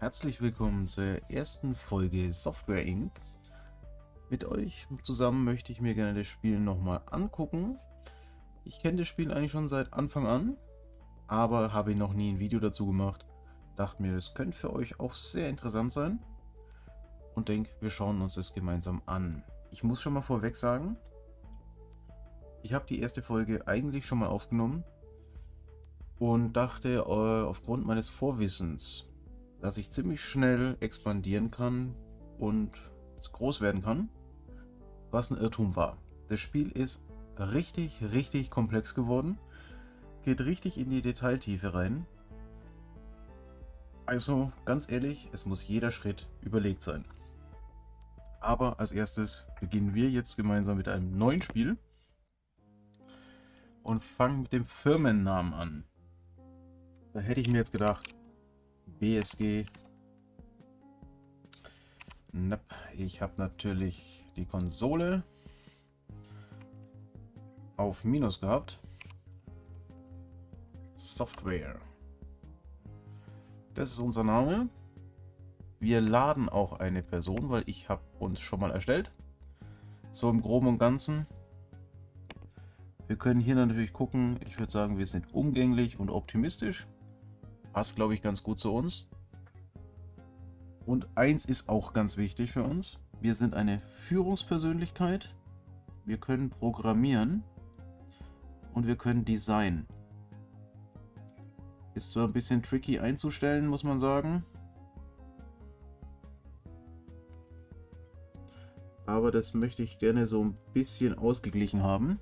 Herzlich willkommen zur ersten Folge Software Inc. Mit euch zusammen möchte ich mir gerne das Spiel nochmal angucken. Ich kenne das Spiel eigentlich schon seit Anfang an, aber habe noch nie ein Video dazu gemacht. Dachte mir, das könnte für euch auch sehr interessant sein. Und denke, wir schauen uns das gemeinsam an. Ich muss schon mal vorweg sagen, ich habe die erste Folge eigentlich schon mal aufgenommen und dachte, äh, aufgrund meines Vorwissens dass ich ziemlich schnell expandieren kann und groß werden kann, was ein Irrtum war. Das Spiel ist richtig, richtig komplex geworden, geht richtig in die Detailtiefe rein. Also ganz ehrlich, es muss jeder Schritt überlegt sein. Aber als erstes beginnen wir jetzt gemeinsam mit einem neuen Spiel und fangen mit dem Firmennamen an. Da hätte ich mir jetzt gedacht, BSG. Nope. Ich habe natürlich die Konsole auf Minus gehabt. Software. Das ist unser Name. Wir laden auch eine Person, weil ich habe uns schon mal erstellt. So im Groben und Ganzen. Wir können hier natürlich gucken. Ich würde sagen, wir sind umgänglich und optimistisch. Passt, glaube ich, ganz gut zu uns. Und eins ist auch ganz wichtig für uns. Wir sind eine Führungspersönlichkeit. Wir können programmieren. Und wir können designen. Ist zwar ein bisschen tricky einzustellen, muss man sagen. Aber das möchte ich gerne so ein bisschen ausgeglichen haben.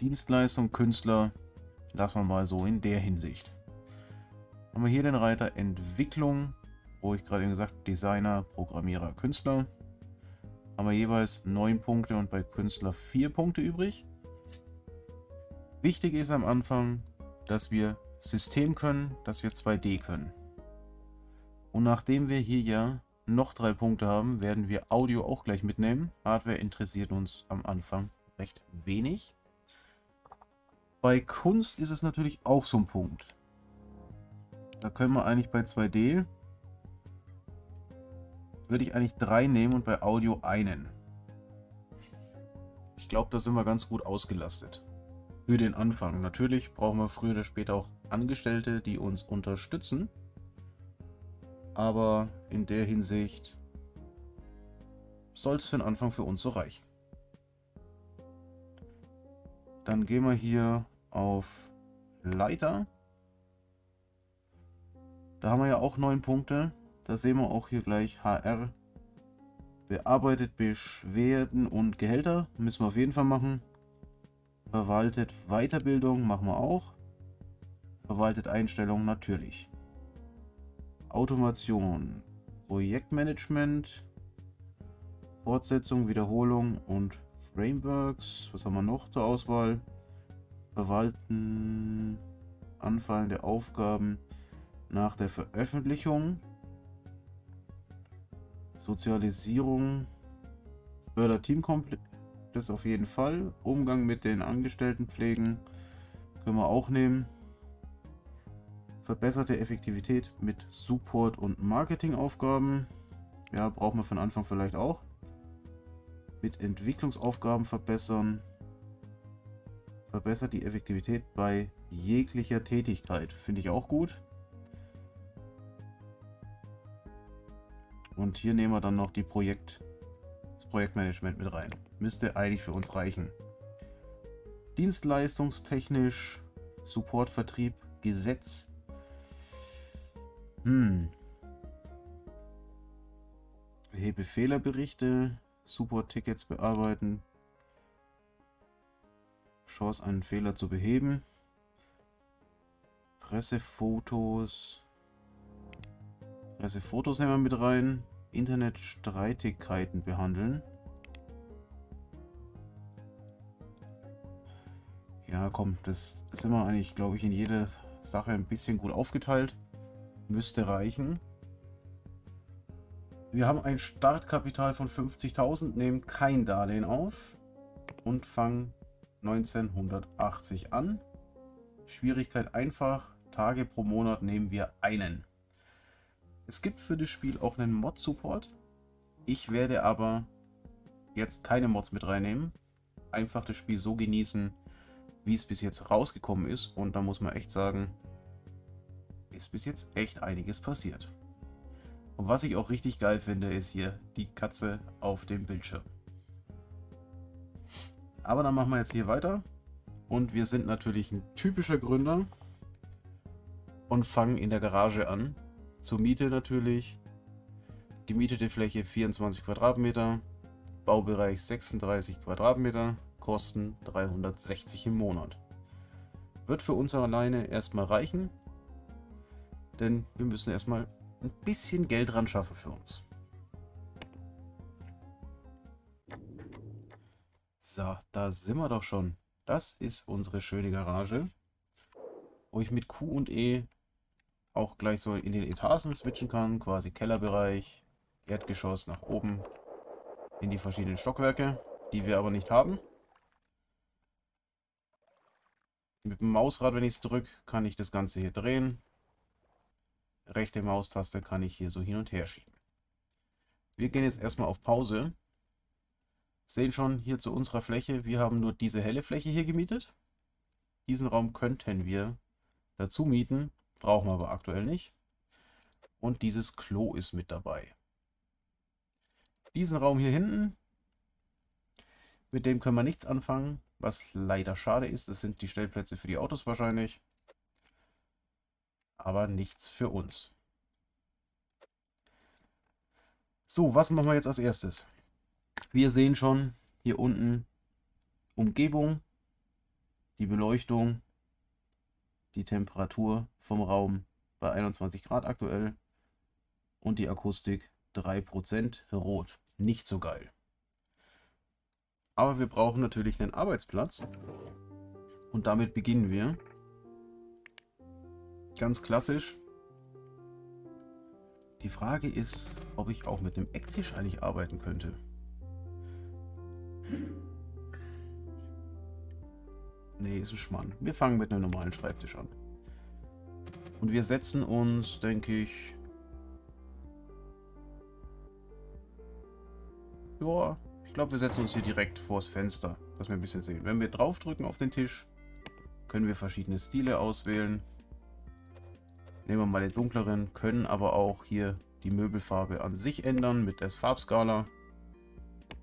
Dienstleistung, Künstler, lassen wir mal so in der Hinsicht haben wir hier den Reiter Entwicklung, wo ich gerade gesagt Designer, Programmierer, Künstler. Haben wir jeweils 9 Punkte und bei Künstler 4 Punkte übrig. Wichtig ist am Anfang, dass wir System können, dass wir 2D können. Und nachdem wir hier ja noch drei Punkte haben, werden wir Audio auch gleich mitnehmen. Hardware interessiert uns am Anfang recht wenig. Bei Kunst ist es natürlich auch so ein Punkt. Da können wir eigentlich bei 2D würde ich eigentlich drei nehmen und bei Audio einen. Ich glaube, da sind wir ganz gut ausgelastet. Für den Anfang. Natürlich brauchen wir früher oder später auch Angestellte, die uns unterstützen. Aber in der Hinsicht soll es für den Anfang für uns so reichen. Dann gehen wir hier auf Leiter. Da haben wir ja auch neun Punkte. Da sehen wir auch hier gleich HR. Bearbeitet Beschwerden und Gehälter. Müssen wir auf jeden Fall machen. Verwaltet Weiterbildung machen wir auch. Verwaltet Einstellungen natürlich. Automation. Projektmanagement. Fortsetzung, Wiederholung und Frameworks. Was haben wir noch zur Auswahl? Verwalten anfallende Aufgaben nach der Veröffentlichung. Sozialisierung fördert Teamkomplex das auf jeden Fall. Umgang mit den Angestellten pflegen können wir auch nehmen. Verbesserte Effektivität mit Support- und Marketingaufgaben. Ja, brauchen wir von Anfang vielleicht auch. Mit Entwicklungsaufgaben verbessern. Verbessert die Effektivität bei jeglicher Tätigkeit. Finde ich auch gut. Und hier nehmen wir dann noch die Projekt, das Projektmanagement mit rein. Müsste eigentlich für uns reichen. Dienstleistungstechnisch, Support, Vertrieb, Gesetz. Hm. Hebe Fehlerberichte, Support-Tickets bearbeiten. Chance, einen Fehler zu beheben. Pressefotos. Pressefotos nehmen wir mit rein. Internetstreitigkeiten behandeln. Ja, komm, das ist immer eigentlich, glaube ich, in jeder Sache ein bisschen gut aufgeteilt. Müsste reichen. Wir haben ein Startkapital von 50.000, nehmen kein Darlehen auf und fangen 1980 an. Schwierigkeit einfach, Tage pro Monat nehmen wir einen. Es gibt für das Spiel auch einen Mod-Support. Ich werde aber jetzt keine Mods mit reinnehmen. Einfach das Spiel so genießen, wie es bis jetzt rausgekommen ist. Und da muss man echt sagen, ist bis jetzt echt einiges passiert. Und was ich auch richtig geil finde, ist hier die Katze auf dem Bildschirm. Aber dann machen wir jetzt hier weiter. Und wir sind natürlich ein typischer Gründer. Und fangen in der Garage an. Zur Miete natürlich. Gemietete Fläche 24 Quadratmeter. Baubereich 36 Quadratmeter. Kosten 360 im Monat. Wird für uns alleine erstmal reichen. Denn wir müssen erstmal ein bisschen Geld ran schaffen für uns. So, da sind wir doch schon. Das ist unsere schöne Garage, wo ich mit Q und E auch gleich so in den Etagen switchen kann, quasi Kellerbereich, Erdgeschoss nach oben in die verschiedenen Stockwerke, die wir aber nicht haben. Mit dem Mausrad, wenn ich es drücke, kann ich das Ganze hier drehen rechte Maustaste kann ich hier so hin und her schieben. Wir gehen jetzt erstmal auf Pause. Sehen schon hier zu unserer Fläche, wir haben nur diese helle Fläche hier gemietet. Diesen Raum könnten wir dazu mieten, brauchen wir aber aktuell nicht. Und dieses Klo ist mit dabei. Diesen Raum hier hinten, mit dem können wir nichts anfangen, was leider schade ist. Das sind die Stellplätze für die Autos wahrscheinlich aber nichts für uns. So, was machen wir jetzt als erstes? Wir sehen schon hier unten Umgebung, die Beleuchtung, die Temperatur vom Raum bei 21 Grad aktuell und die Akustik 3% rot. Nicht so geil. Aber wir brauchen natürlich einen Arbeitsplatz und damit beginnen wir. Ganz klassisch. Die Frage ist, ob ich auch mit einem Ecktisch eigentlich arbeiten könnte. Nee, ist ein Schmann. Wir fangen mit einem normalen Schreibtisch an. Und wir setzen uns, denke ich... Ja, ich glaube, wir setzen uns hier direkt vors Fenster, dass wir ein bisschen sehen. Wenn wir draufdrücken auf den Tisch, können wir verschiedene Stile auswählen. Nehmen wir mal den dunkleren, können aber auch hier die Möbelfarbe an sich ändern mit der Farbskala.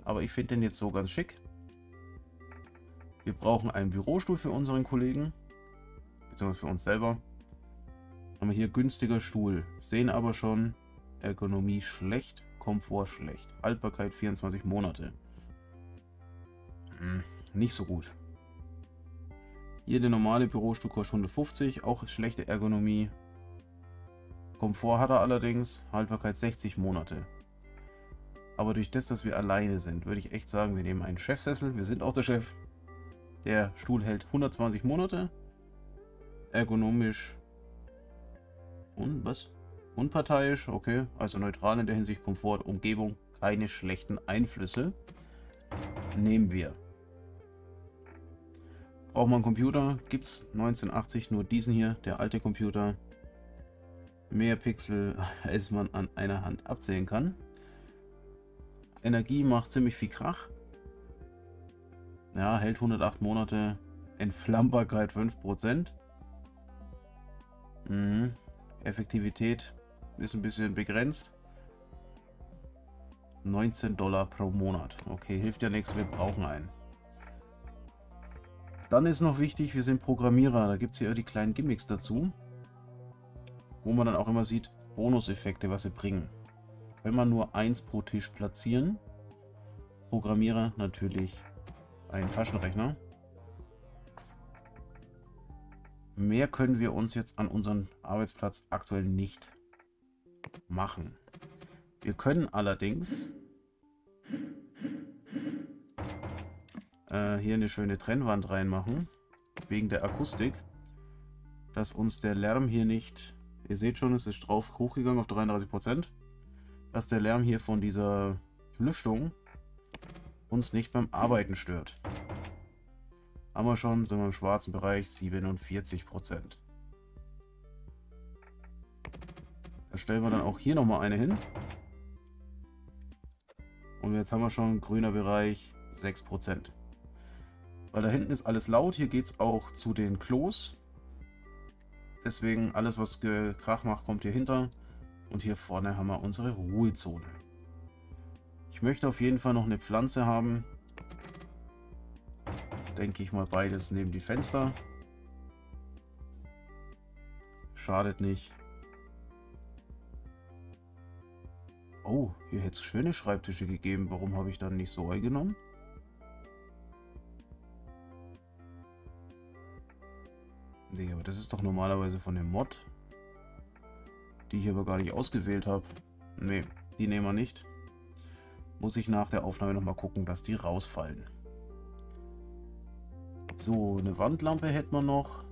Aber ich finde den jetzt so ganz schick. Wir brauchen einen Bürostuhl für unseren Kollegen, beziehungsweise für uns selber. Haben wir hier günstiger Stuhl, sehen aber schon Ergonomie schlecht, Komfort schlecht, Haltbarkeit 24 Monate. Hm, nicht so gut. Hier der normale Bürostuhl kostet 150, auch schlechte Ergonomie, Komfort hat er allerdings, Haltbarkeit 60 Monate. Aber durch das, dass wir alleine sind, würde ich echt sagen, wir nehmen einen Chefsessel. Wir sind auch der Chef. Der Stuhl hält 120 Monate. Ergonomisch. Und was? Unparteiisch, okay. Also neutral in der Hinsicht Komfort, Umgebung, keine schlechten Einflüsse. Nehmen wir. Braucht man einen Computer? Gibt es 1980 nur diesen hier, der alte Computer mehr Pixel, als man an einer Hand abzählen kann. Energie macht ziemlich viel Krach. Ja, hält 108 Monate. Entflammbarkeit 5%. Mhm. Effektivität ist ein bisschen begrenzt. 19 Dollar pro Monat. Okay, hilft ja nichts, wir brauchen einen. Dann ist noch wichtig, wir sind Programmierer. Da gibt es hier die kleinen Gimmicks dazu wo man dann auch immer sieht, Bonuseffekte, was sie bringen. Wenn man nur eins pro Tisch platzieren, Programmierer natürlich einen Taschenrechner. Mehr können wir uns jetzt an unseren Arbeitsplatz aktuell nicht machen. Wir können allerdings äh, hier eine schöne Trennwand reinmachen, wegen der Akustik, dass uns der Lärm hier nicht Ihr seht schon, es ist drauf hochgegangen auf 33%. Dass der Lärm hier von dieser Lüftung uns nicht beim Arbeiten stört. Haben wir schon, sind wir im schwarzen Bereich 47%. Da stellen wir dann auch hier nochmal eine hin. Und jetzt haben wir schon grüner Bereich 6%. Weil da hinten ist alles laut. Hier geht es auch zu den Klos. Deswegen alles, was Krach macht, kommt hier hinter. Und hier vorne haben wir unsere Ruhezone. Ich möchte auf jeden Fall noch eine Pflanze haben. Denke ich mal beides neben die Fenster. Schadet nicht. Oh, hier hätte es schöne Schreibtische gegeben. Warum habe ich dann nicht so eingenommen? Nee, aber das ist doch normalerweise von dem Mod. Die ich aber gar nicht ausgewählt habe. Nee, die nehmen wir nicht. Muss ich nach der Aufnahme nochmal gucken, dass die rausfallen. So, eine Wandlampe hätten wir noch.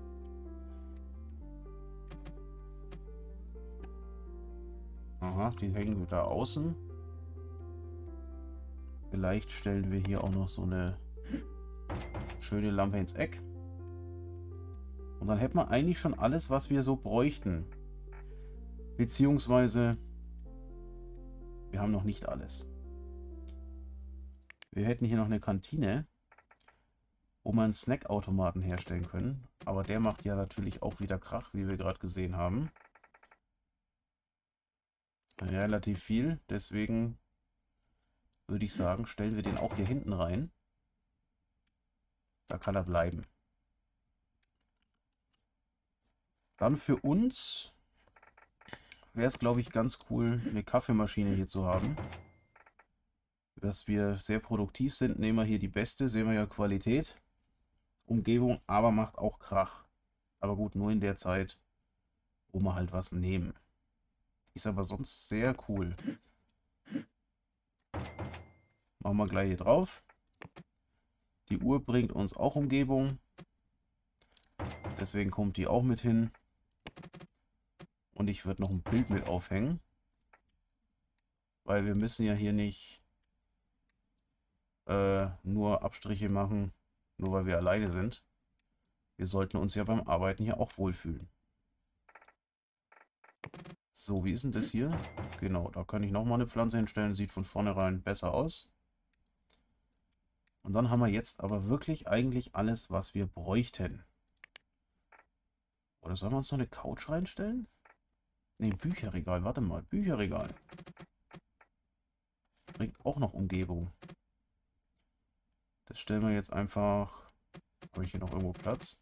Aha, die hängen wir da außen. Vielleicht stellen wir hier auch noch so eine schöne Lampe ins Eck. Und dann hätten wir eigentlich schon alles, was wir so bräuchten. Beziehungsweise, wir haben noch nicht alles. Wir hätten hier noch eine Kantine, wo man Snackautomaten herstellen können. Aber der macht ja natürlich auch wieder Krach, wie wir gerade gesehen haben. Relativ viel, deswegen würde ich sagen, stellen wir den auch hier hinten rein. Da kann er bleiben. Dann für uns wäre es, glaube ich, ganz cool, eine Kaffeemaschine hier zu haben. Dass wir sehr produktiv sind, nehmen wir hier die beste, sehen wir ja Qualität. Umgebung, aber macht auch Krach. Aber gut, nur in der Zeit, wo wir halt was nehmen. Ist aber sonst sehr cool. Machen wir gleich hier drauf. Die Uhr bringt uns auch Umgebung. Deswegen kommt die auch mit hin. Und ich würde noch ein Bild mit aufhängen. Weil wir müssen ja hier nicht äh, nur Abstriche machen, nur weil wir alleine sind. Wir sollten uns ja beim Arbeiten hier auch wohlfühlen. So, wie ist denn das hier? Genau, da kann ich nochmal eine Pflanze hinstellen. Sieht von vornherein besser aus. Und dann haben wir jetzt aber wirklich eigentlich alles, was wir bräuchten. Oder sollen wir uns noch eine Couch reinstellen? Ne, Bücherregal. Warte mal. Bücherregal. Bringt auch noch Umgebung. Das stellen wir jetzt einfach... Habe ich hier noch irgendwo Platz?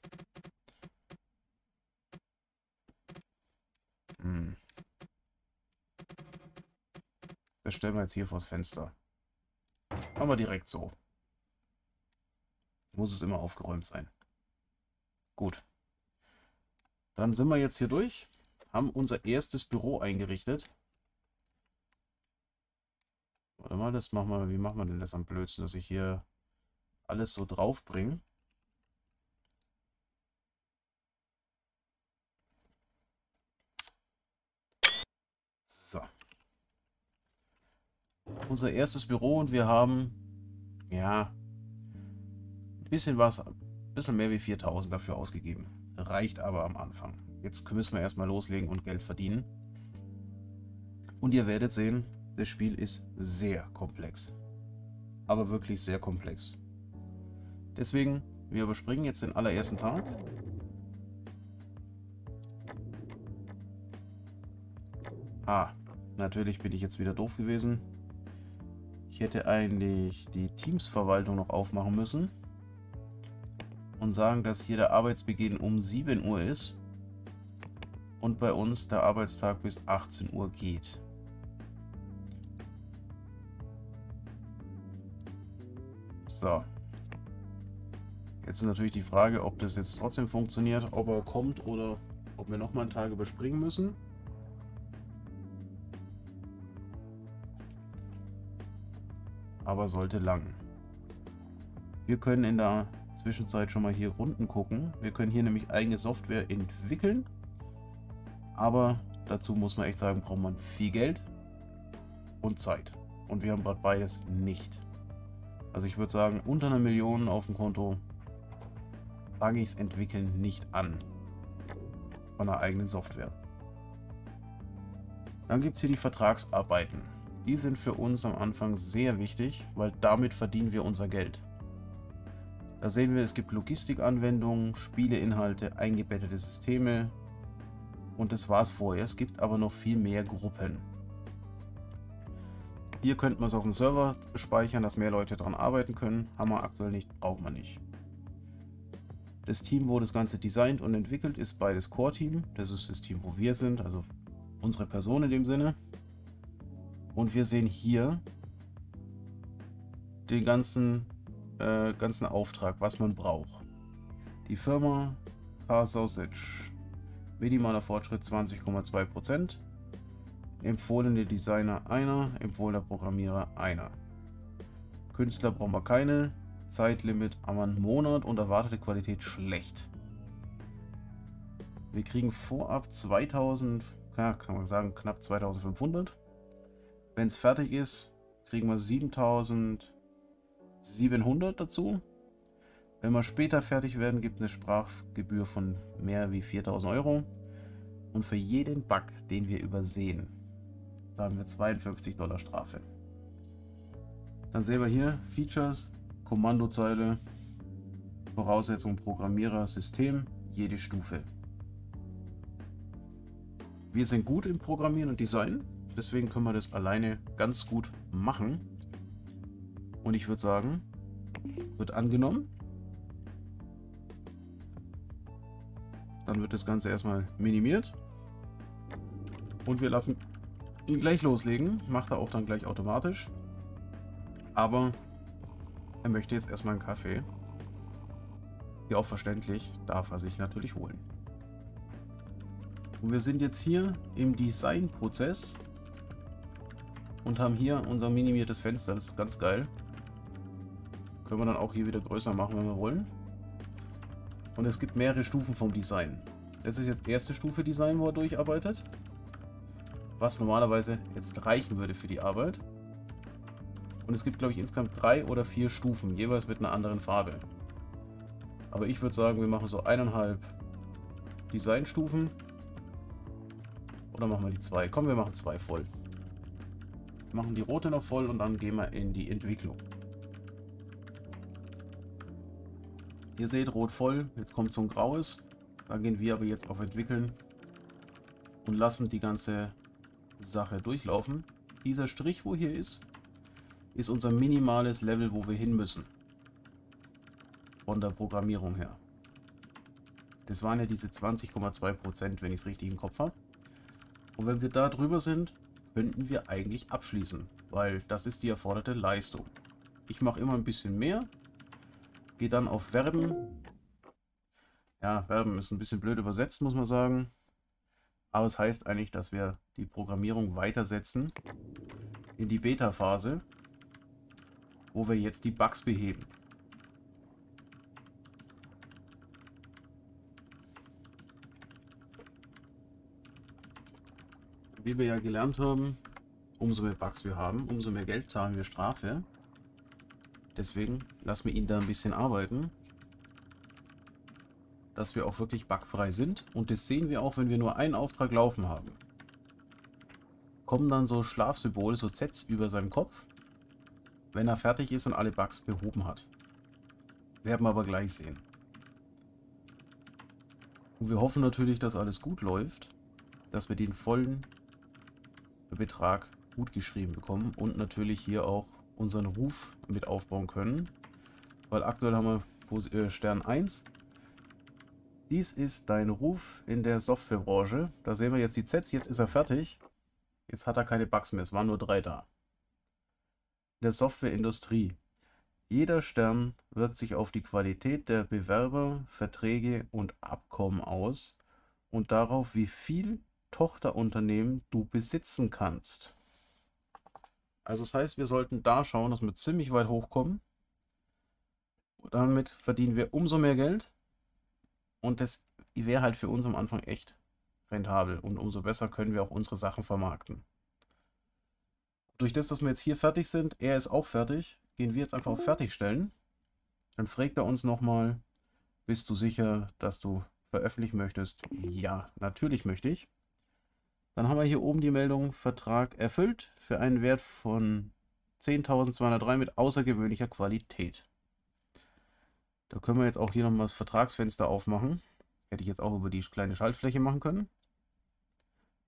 Hm. Das stellen wir jetzt hier vors Fenster. Wir direkt so. Muss es immer aufgeräumt sein. Gut. Dann sind wir jetzt hier durch, haben unser erstes Büro eingerichtet. Warte mal, das machen wir, wie machen wir denn das am blödsten, dass ich hier alles so drauf bringe? So. Unser erstes Büro und wir haben, ja, ein bisschen was, ein bisschen mehr wie 4000 dafür ausgegeben reicht aber am Anfang. Jetzt müssen wir erstmal loslegen und Geld verdienen. Und ihr werdet sehen, das Spiel ist sehr komplex. Aber wirklich sehr komplex. Deswegen, wir überspringen jetzt den allerersten Tag. Ah, natürlich bin ich jetzt wieder doof gewesen. Ich hätte eigentlich die Teamsverwaltung noch aufmachen müssen und sagen, dass hier der Arbeitsbeginn um 7 Uhr ist und bei uns der Arbeitstag bis 18 Uhr geht. So. Jetzt ist natürlich die Frage, ob das jetzt trotzdem funktioniert, ob er kommt oder ob wir nochmal einen Tag überspringen müssen. Aber sollte lang. Wir können in der Zwischenzeit schon mal hier unten gucken. Wir können hier nämlich eigene Software entwickeln. Aber dazu muss man echt sagen, braucht man viel Geld und Zeit. Und wir haben gerade beides nicht. Also ich würde sagen, unter einer Million auf dem Konto fange ich es entwickeln nicht an. Von einer eigenen Software. Dann gibt es hier die Vertragsarbeiten. Die sind für uns am Anfang sehr wichtig, weil damit verdienen wir unser Geld. Da sehen wir, es gibt Logistikanwendungen, Spieleinhalte, eingebettete Systeme. Und das war es vorher. Es gibt aber noch viel mehr Gruppen. Hier könnte man es auf dem Server speichern, dass mehr Leute daran arbeiten können. Haben wir aktuell nicht, braucht man nicht. Das Team, wo das Ganze designt und entwickelt, ist beides Core-Team. Das ist das Team, wo wir sind, also unsere Person in dem Sinne. Und wir sehen hier den ganzen, äh, ganzen Auftrag, was man braucht. Die Firma Car Sausage. Minimaler Fortschritt 20,2%. Empfohlene Designer einer, empfohlener Programmierer einer. Künstler brauchen wir keine. Zeitlimit einen Monat und erwartete Qualität schlecht. Wir kriegen vorab 2000, ja, kann man sagen, knapp 2500. Wenn es fertig ist, kriegen wir 7700 dazu. Wenn wir später fertig werden, gibt es eine Sprachgebühr von mehr wie 4000 Euro. Und für jeden Bug, den wir übersehen, zahlen wir 52 Dollar Strafe. Dann sehen wir hier Features, Kommandozeile, Voraussetzung Programmierer, System, jede Stufe. Wir sind gut im Programmieren und Design, deswegen können wir das alleine ganz gut machen. Und ich würde sagen, wird angenommen. Dann wird das Ganze erstmal minimiert. Und wir lassen ihn gleich loslegen. Macht er auch dann gleich automatisch. Aber er möchte jetzt erstmal einen Kaffee. Ist auch verständlich, darf er sich natürlich holen. Und wir sind jetzt hier im Designprozess und haben hier unser minimiertes Fenster. Das ist ganz geil. Können wir dann auch hier wieder größer machen, wenn wir wollen. Und es gibt mehrere Stufen vom Design. Das ist jetzt erste Stufe Design, wo er durcharbeitet. Was normalerweise jetzt reichen würde für die Arbeit. Und es gibt, glaube ich, insgesamt drei oder vier Stufen, jeweils mit einer anderen Farbe. Aber ich würde sagen, wir machen so eineinhalb Designstufen. Oder machen wir die zwei? Komm, wir machen zwei voll. Wir machen die rote noch voll und dann gehen wir in die Entwicklung. Ihr seht rot voll, jetzt kommt so ein graues. Da gehen wir aber jetzt auf entwickeln und lassen die ganze Sache durchlaufen. Dieser Strich, wo hier ist, ist unser minimales Level, wo wir hin müssen. Von der Programmierung her. Das waren ja diese 20,2%, wenn ich es richtig im Kopf habe. Und wenn wir da drüber sind, könnten wir eigentlich abschließen, weil das ist die erforderte Leistung. Ich mache immer ein bisschen mehr, gehe dann auf Verben. Ja, Verben ist ein bisschen blöd übersetzt, muss man sagen. Aber es heißt eigentlich, dass wir die Programmierung weitersetzen in die Beta-Phase wo wir jetzt die Bugs beheben. Wie wir ja gelernt haben, umso mehr Bugs wir haben, umso mehr Geld zahlen wir Strafe. Deswegen lassen wir ihn da ein bisschen arbeiten, dass wir auch wirklich bugfrei sind. Und das sehen wir auch, wenn wir nur einen Auftrag laufen haben. Kommen dann so Schlafsymbole, so Zs über seinem Kopf wenn er fertig ist und alle Bugs behoben hat. Werden wir aber gleich sehen. Und wir hoffen natürlich, dass alles gut läuft, dass wir den vollen Betrag gut geschrieben bekommen und natürlich hier auch unseren Ruf mit aufbauen können. Weil aktuell haben wir äh, Stern 1. Dies ist dein Ruf in der Softwarebranche. Da sehen wir jetzt die Zs. Jetzt ist er fertig. Jetzt hat er keine Bugs mehr. Es waren nur drei da der Softwareindustrie. Jeder Stern wirkt sich auf die Qualität der Bewerber, Verträge und Abkommen aus und darauf, wie viel Tochterunternehmen du besitzen kannst. Also das heißt, wir sollten da schauen, dass wir ziemlich weit hochkommen. Damit verdienen wir umso mehr Geld. Und das wäre halt für uns am Anfang echt rentabel. Und umso besser können wir auch unsere Sachen vermarkten durch das, dass wir jetzt hier fertig sind, er ist auch fertig, gehen wir jetzt einfach auf mhm. Fertigstellen. Dann fragt er uns nochmal, bist du sicher, dass du veröffentlichen möchtest? Ja, natürlich möchte ich. Dann haben wir hier oben die Meldung Vertrag erfüllt für einen Wert von 10.203 mit außergewöhnlicher Qualität. Da können wir jetzt auch hier nochmal das Vertragsfenster aufmachen. Hätte ich jetzt auch über die kleine Schaltfläche machen können.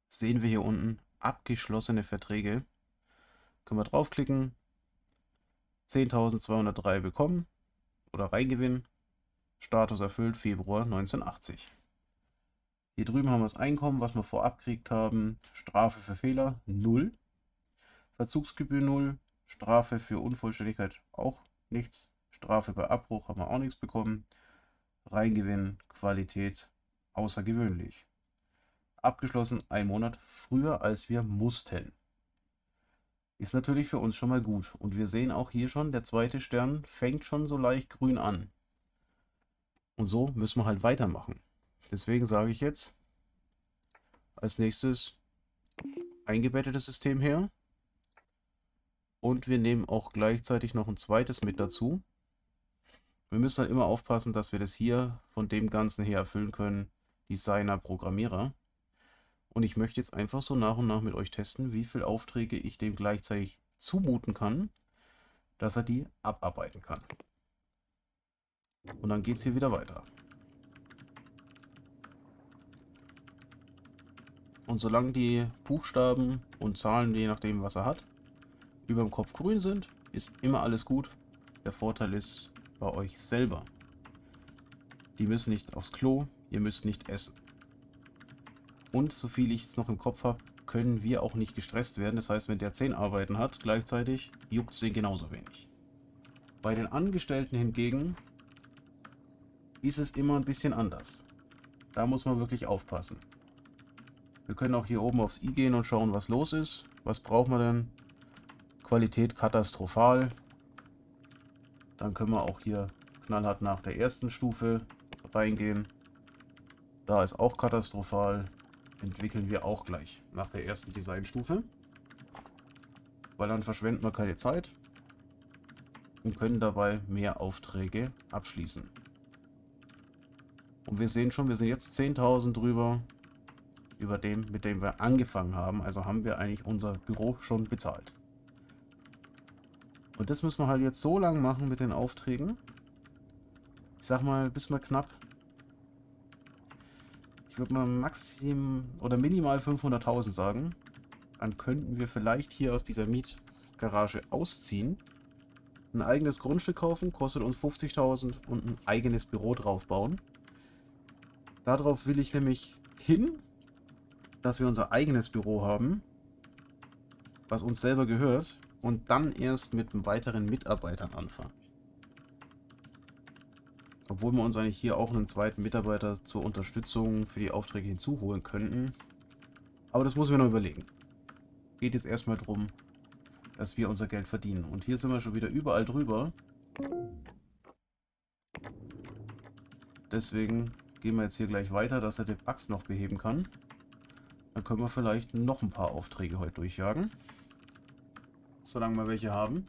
Sehen wir hier unten abgeschlossene Verträge. Können wir draufklicken. 10.203 bekommen oder reingewinnen. Status erfüllt Februar 1980. Hier drüben haben wir das Einkommen, was wir vorab gekriegt haben. Strafe für Fehler 0. Verzugsgebühr 0. Strafe für Unvollständigkeit auch nichts. Strafe bei Abbruch haben wir auch nichts bekommen. Reingewinn, Qualität außergewöhnlich. Abgeschlossen ein Monat früher als wir mussten. Ist natürlich für uns schon mal gut. Und wir sehen auch hier schon, der zweite Stern fängt schon so leicht grün an. Und so müssen wir halt weitermachen. Deswegen sage ich jetzt als nächstes eingebettetes System her. Und wir nehmen auch gleichzeitig noch ein zweites mit dazu. Wir müssen halt immer aufpassen, dass wir das hier von dem Ganzen her erfüllen können. Designer, Programmierer. Und ich möchte jetzt einfach so nach und nach mit euch testen, wie viele Aufträge ich dem gleichzeitig zumuten kann, dass er die abarbeiten kann. Und dann geht es hier wieder weiter. Und solange die Buchstaben und Zahlen, je nachdem was er hat, über dem Kopf grün sind, ist immer alles gut. Der Vorteil ist bei euch selber. Die müssen nicht aufs Klo, ihr müsst nicht essen. Und so viel ich es noch im Kopf habe, können wir auch nicht gestresst werden. Das heißt, wenn der 10 Arbeiten hat, gleichzeitig juckt es den genauso wenig. Bei den Angestellten hingegen ist es immer ein bisschen anders. Da muss man wirklich aufpassen. Wir können auch hier oben aufs i gehen und schauen, was los ist. Was braucht man denn? Qualität katastrophal. Dann können wir auch hier knallhart nach der ersten Stufe reingehen. Da ist auch katastrophal. Entwickeln wir auch gleich nach der ersten Designstufe. Weil dann verschwenden wir keine Zeit und können dabei mehr Aufträge abschließen. Und wir sehen schon, wir sind jetzt 10.000 drüber über dem, mit dem wir angefangen haben. Also haben wir eigentlich unser Büro schon bezahlt. Und das müssen wir halt jetzt so lang machen mit den Aufträgen. Ich sag mal, bis mal knapp. Ich würde mal maximum oder minimal 500.000 sagen. Dann könnten wir vielleicht hier aus dieser Mietgarage ausziehen. Ein eigenes Grundstück kaufen, kostet uns 50.000 und ein eigenes Büro drauf bauen. Darauf will ich nämlich hin, dass wir unser eigenes Büro haben, was uns selber gehört und dann erst mit weiteren Mitarbeitern anfangen. Obwohl wir uns eigentlich hier auch einen zweiten Mitarbeiter zur Unterstützung für die Aufträge hinzuholen könnten. Aber das muss wir noch überlegen. Geht jetzt erstmal darum, dass wir unser Geld verdienen. Und hier sind wir schon wieder überall drüber. Deswegen gehen wir jetzt hier gleich weiter, dass er den Bugs noch beheben kann. Dann können wir vielleicht noch ein paar Aufträge heute durchjagen. Solange wir welche haben.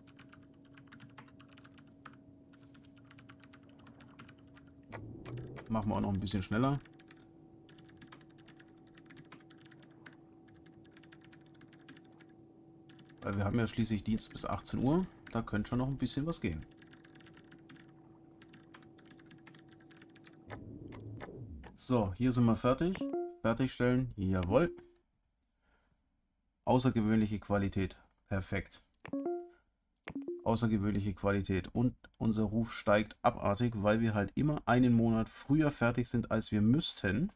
Machen wir auch noch ein bisschen schneller. Weil wir haben ja schließlich Dienst bis 18 Uhr. Da könnte schon noch ein bisschen was gehen. So, hier sind wir fertig. Fertigstellen. Jawohl. Außergewöhnliche Qualität. Perfekt. Außergewöhnliche Qualität. Und unser Ruf steigt abartig, weil wir halt immer einen Monat früher fertig sind, als wir müssten.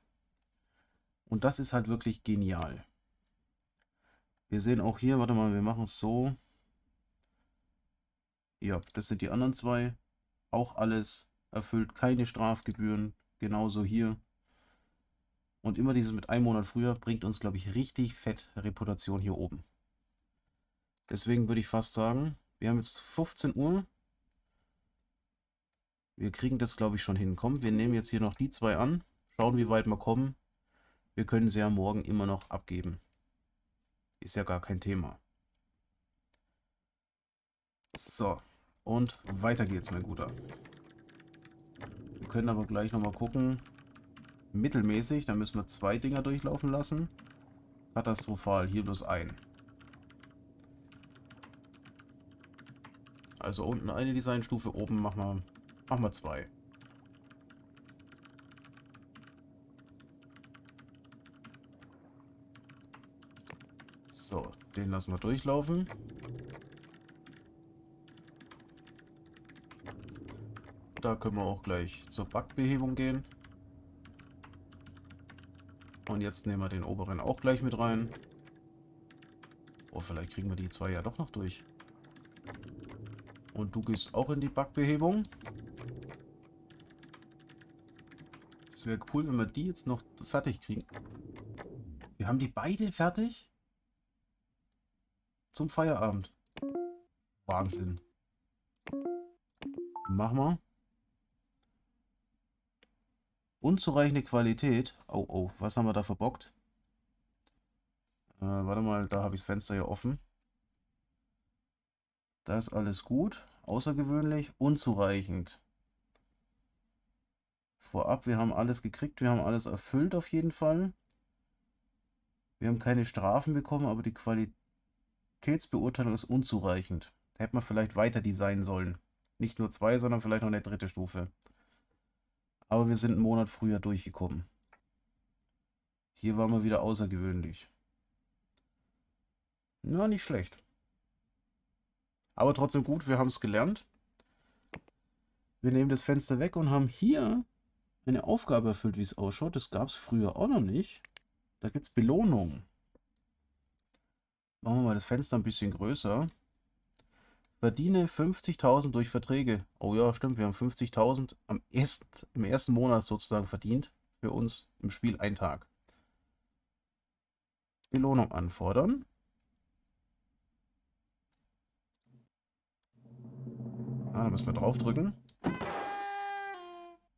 Und das ist halt wirklich genial. Wir sehen auch hier, warte mal, wir machen es so. Ja, das sind die anderen zwei. Auch alles erfüllt, keine Strafgebühren. Genauso hier. Und immer dieses mit einem Monat früher bringt uns, glaube ich, richtig fett Reputation hier oben. Deswegen würde ich fast sagen, wir haben jetzt 15 Uhr. Wir kriegen das, glaube ich, schon hin. Komm, wir nehmen jetzt hier noch die zwei an. Schauen, wie weit wir kommen. Wir können sie ja morgen immer noch abgeben. Ist ja gar kein Thema. So, und weiter geht's, mein Guter. Wir können aber gleich nochmal gucken, mittelmäßig. Dann müssen wir zwei Dinger durchlaufen lassen. Katastrophal. Hier bloß ein. Also unten eine Designstufe, oben machen wir, machen wir zwei. So, den lassen wir durchlaufen. Da können wir auch gleich zur Backbehebung gehen. Und jetzt nehmen wir den oberen auch gleich mit rein. Oh, vielleicht kriegen wir die zwei ja doch noch durch. Und du gehst auch in die Backbehebung. Es wäre cool, wenn wir die jetzt noch fertig kriegen. Wir haben die beide fertig? Zum Feierabend. Wahnsinn. Mach mal. Unzureichende Qualität. Oh, oh, was haben wir da verbockt? Äh, warte mal, da habe ich das Fenster ja offen. Da ist alles gut. Außergewöhnlich. Unzureichend. Vorab, wir haben alles gekriegt. Wir haben alles erfüllt auf jeden Fall. Wir haben keine Strafen bekommen, aber die Qualitätsbeurteilung ist unzureichend. Hätte man vielleicht weiter designen sollen. Nicht nur zwei, sondern vielleicht noch eine dritte Stufe. Aber wir sind einen Monat früher durchgekommen. Hier waren wir wieder außergewöhnlich. Na, nicht schlecht. Aber trotzdem gut, wir haben es gelernt. Wir nehmen das Fenster weg und haben hier eine Aufgabe erfüllt, wie es ausschaut. Das gab es früher auch noch nicht. Da gibt es Belohnungen. Machen wir mal das Fenster ein bisschen größer. Verdiene 50.000 durch Verträge. Oh ja, stimmt, wir haben 50.000 am erst, im ersten Monat sozusagen verdient. Für uns im Spiel ein Tag. Belohnung anfordern. Ah, da müssen wir draufdrücken.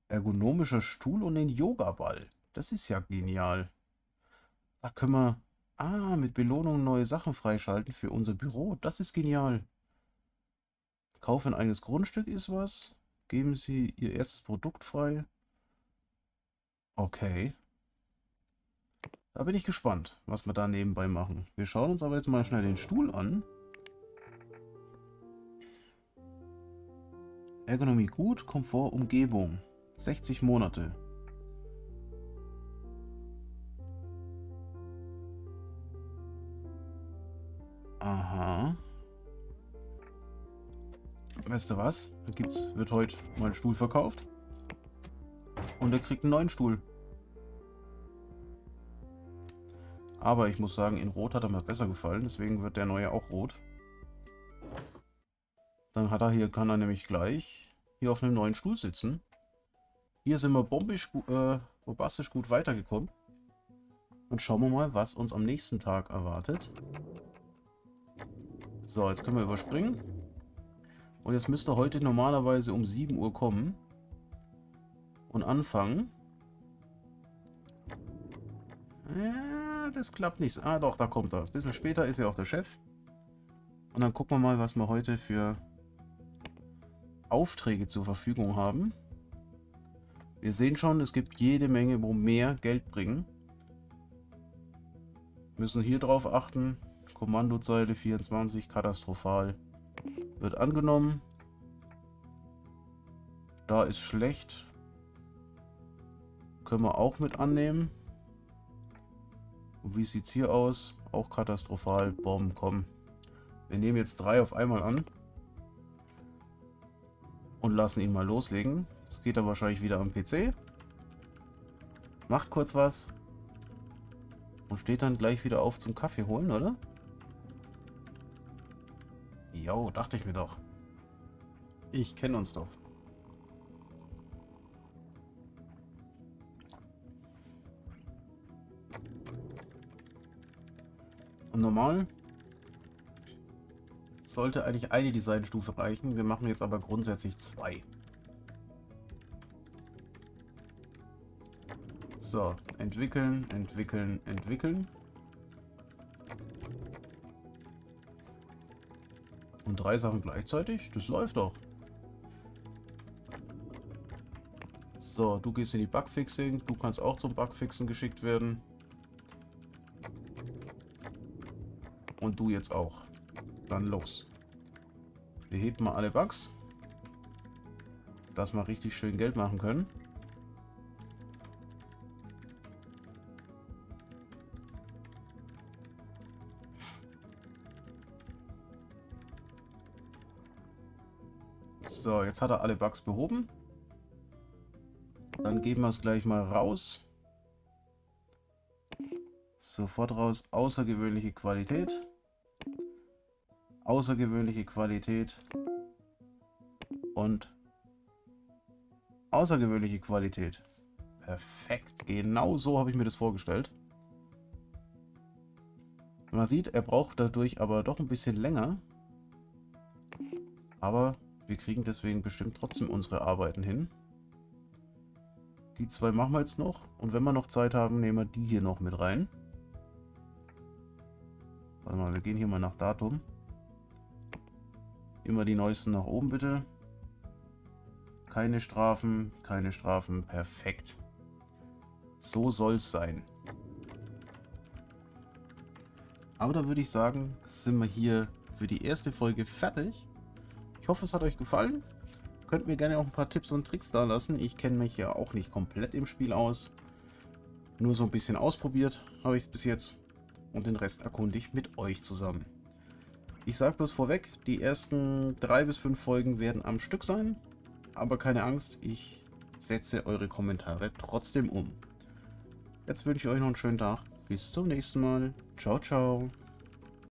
Ergonomischer Stuhl und den Yoga-Ball. Das ist ja genial. Da können wir... Ah, mit Belohnung neue Sachen freischalten für unser Büro. Das ist genial. Kauf ein eigenes Grundstück ist was. Geben Sie Ihr erstes Produkt frei. Okay. Da bin ich gespannt, was wir da nebenbei machen. Wir schauen uns aber jetzt mal schnell den Stuhl an. Ergonomie gut, Komfort, Umgebung. 60 Monate. Aha. Weißt du was? Da gibt's, wird heute mal ein Stuhl verkauft. Und er kriegt einen neuen Stuhl. Aber ich muss sagen, in Rot hat er mir besser gefallen, deswegen wird der neue auch rot. Dann hat er hier, kann er nämlich gleich hier auf einem neuen Stuhl sitzen. Hier sind wir bombisch, äh, bombastisch gut weitergekommen. Und schauen wir mal, was uns am nächsten Tag erwartet. So, jetzt können wir überspringen. Und jetzt müsste heute normalerweise um 7 Uhr kommen. Und anfangen. Ja, das klappt nicht. Ah, doch, da kommt er. Ein bisschen später ist ja auch der Chef. Und dann gucken wir mal, was wir heute für Aufträge zur Verfügung haben. Wir sehen schon, es gibt jede Menge, wo mehr Geld bringen. Müssen hier drauf achten. Kommandozeile 24, katastrophal. Wird angenommen. Da ist schlecht. Können wir auch mit annehmen. Und wie sieht es hier aus? Auch katastrophal. Bomben, komm. Wir nehmen jetzt drei auf einmal an. Und lassen ihn mal loslegen. Jetzt geht er wahrscheinlich wieder am PC. Macht kurz was. Und steht dann gleich wieder auf zum Kaffee holen, oder? Jo, dachte ich mir doch. Ich kenne uns doch. Und normal sollte eigentlich eine Designstufe reichen. Wir machen jetzt aber grundsätzlich zwei. So, entwickeln, entwickeln, entwickeln. Und drei Sachen gleichzeitig? Das läuft doch. So, du gehst in die Bugfixing. Du kannst auch zum Bugfixen geschickt werden. Und du jetzt auch. Dann los. Wir heben mal alle Bugs. Dass wir richtig schön Geld machen können. So, jetzt hat er alle Bugs behoben. Dann geben wir es gleich mal raus. Sofort raus. Außergewöhnliche Qualität. Außergewöhnliche Qualität. Und außergewöhnliche Qualität. Perfekt. Genau so habe ich mir das vorgestellt. Man sieht, er braucht dadurch aber doch ein bisschen länger. Aber wir kriegen deswegen bestimmt trotzdem unsere Arbeiten hin. Die zwei machen wir jetzt noch. Und wenn wir noch Zeit haben, nehmen wir die hier noch mit rein. Warte mal, wir gehen hier mal nach Datum. Immer die neuesten nach oben bitte. Keine Strafen, keine Strafen. Perfekt. So soll es sein. Aber dann würde ich sagen, sind wir hier für die erste Folge fertig. Ich hoffe, es hat euch gefallen. Könnt mir gerne auch ein paar Tipps und Tricks da lassen. Ich kenne mich ja auch nicht komplett im Spiel aus. Nur so ein bisschen ausprobiert habe ich es bis jetzt. Und den Rest erkunde ich mit euch zusammen. Ich sage bloß vorweg, die ersten drei bis fünf Folgen werden am Stück sein. Aber keine Angst, ich setze eure Kommentare trotzdem um. Jetzt wünsche ich euch noch einen schönen Tag. Bis zum nächsten Mal. Ciao, ciao.